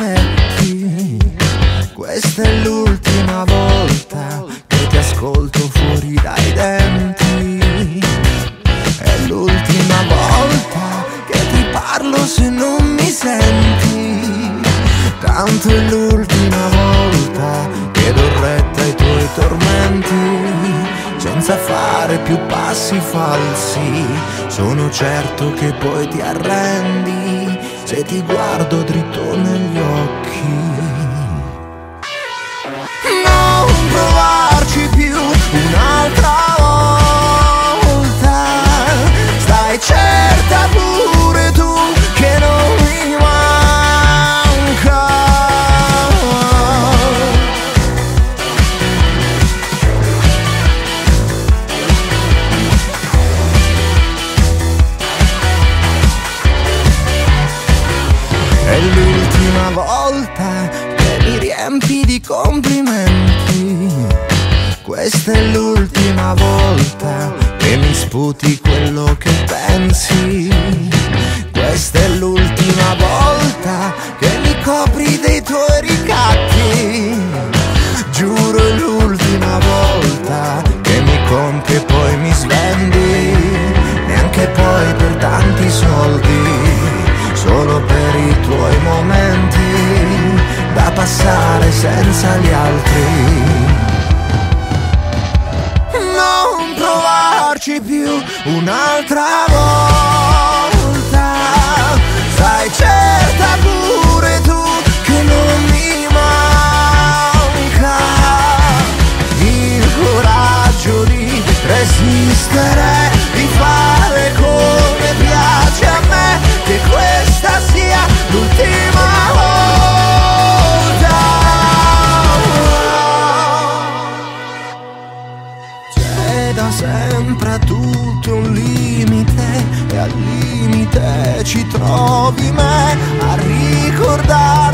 difetti. Questa è l'ultima volta che ti ascolto fuori dai denti. È l'ultima volta che ti parlo se non mi senti. Tanto è l'ultima volta che do retta ai tuoi tormenti senza fare più passi falsi. Sono certo che poi ti arrendi ti guardo dritto negli occhi. L'ultima volta che mi riempi di complimenti. Questa è l'ultima volta che mi sputi quello che pensi. Questa è l'ultima volta che mi copri dei tuoi ricatti. Giuro è l'ultima volta che mi compri e poi mi svendi. Neanche poi per tanti soldi solo per tuoi momenti da passare senza gli altri. Non provarci più un'altra volta, tutto un limite e al limite ci trovi me a ricordare